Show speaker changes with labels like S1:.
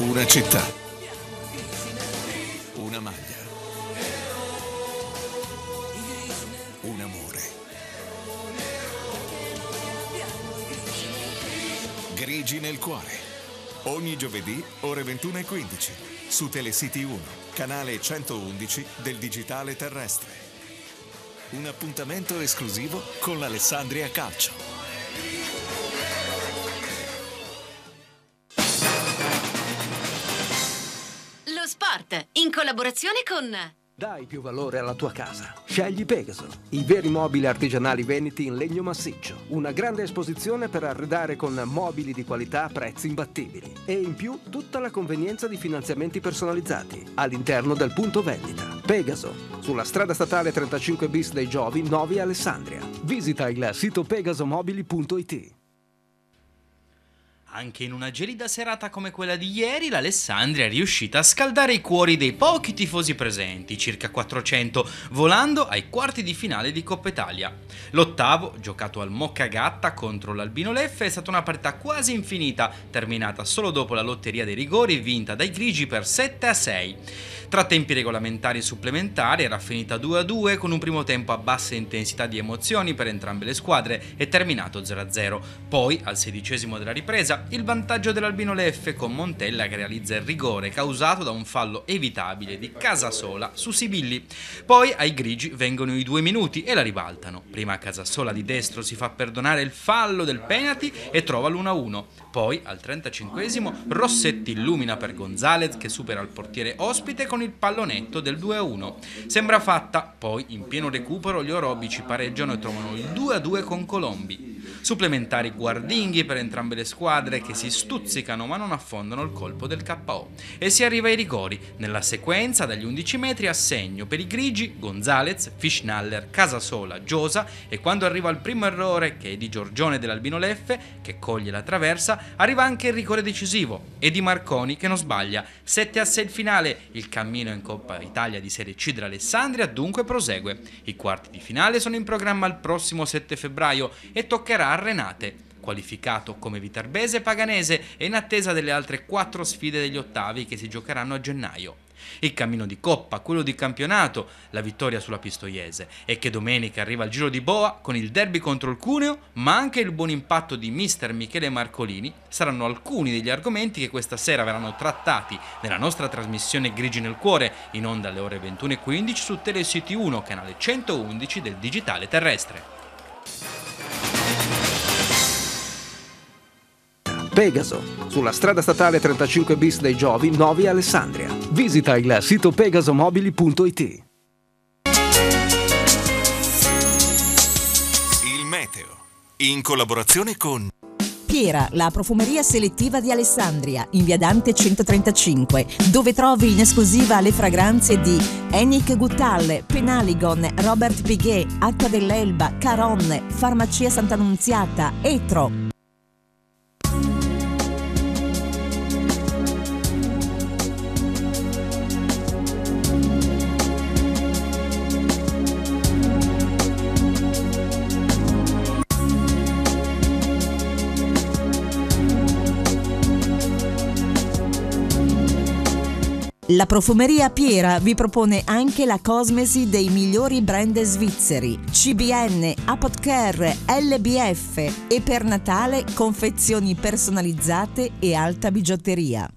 S1: Una città. Una maglia. Un amore. Grigi nel cuore. Ogni giovedì ore 21.15 su Telecity 1, canale 111 del digitale terrestre. Un appuntamento esclusivo con l'Alessandria Calcio.
S2: Sport, in collaborazione con...
S3: Dai più valore alla tua casa. Scegli Pegaso, i veri mobili artigianali veneti in legno massiccio. Una grande esposizione per arredare con mobili di qualità a prezzi imbattibili. E in più tutta la convenienza di finanziamenti personalizzati all'interno del punto vendita. Pegaso, sulla strada statale 35 bis dei Giovi, Novi Alessandria. Visita il sito pegasomobili.it.
S4: Anche in una gelida serata come quella di ieri, l'Alessandria è riuscita a scaldare i cuori dei pochi tifosi presenti, circa 400, volando ai quarti di finale di Coppa Italia. L'ottavo, giocato al Moccagatta contro l'Albino Leffe, è stata una partita quasi infinita, terminata solo dopo la lotteria dei rigori vinta dai grigi per 7 a 6. Tra tempi regolamentari e supplementari era finita 2-2 con un primo tempo a bassa intensità di emozioni per entrambe le squadre e terminato 0-0. Poi, al sedicesimo della ripresa, il vantaggio dell'Albino Leffe con Montella che realizza il rigore causato da un fallo evitabile di Casasola su Sibilli. Poi ai grigi vengono i due minuti e la ribaltano. Prima Casasola di destro si fa perdonare il fallo del penalty e trova l'1-1. Poi, al 35esimo, Rossetti illumina per Gonzalez che supera il portiere ospite con il pallonetto del 2-1. Sembra fatta, poi in pieno recupero gli orobici pareggiano e trovano il 2-2 con Colombi. Supplementari guardinghi per entrambe le squadre che si stuzzicano ma non affondano il colpo del KO. E si arriva ai rigori, nella sequenza dagli 11 metri a segno per i grigi Gonzalez, Fischnaller, Casasola, Giosa e quando arriva il primo errore che è di Giorgione dell'Albino Leffe che coglie la traversa, arriva anche il rigore decisivo e di Marconi che non sbaglia. 7 a 6 il finale, il cammino in Coppa Italia di Serie C dell'Alessandria dunque prosegue. I quarti di finale sono in programma il prossimo 7 febbraio e toccherà a Renate qualificato come Viterbese Paganese e in attesa delle altre quattro sfide degli ottavi che si giocheranno a gennaio. Il cammino di Coppa, quello di campionato, la vittoria sulla Pistoiese e che domenica arriva il Giro di Boa con il derby contro il Cuneo, ma anche il buon impatto di mister Michele Marcolini saranno alcuni degli argomenti che questa sera verranno trattati nella nostra trasmissione Grigi nel Cuore, in onda alle ore 21.15 su Telecity 1, canale 111 del digitale terrestre.
S3: Pegaso, sulla strada statale 35 bis dei Giovi, Novi Alessandria. Visita il sito pegasomobili.it.
S1: Il meteo. In collaborazione con
S5: Piera, la profumeria selettiva di Alessandria, in via Dante 135, dove trovi in esclusiva le fragranze di Enic Guttal, Penaligon, Robert Piguet, Acqua dell'Elba, Caronne, Farmacia Santa Nunziata, Etro. La profumeria Piera vi propone anche la cosmesi dei migliori brand svizzeri, CBN, Apotcare, LBF e per Natale confezioni personalizzate e alta bigiotteria.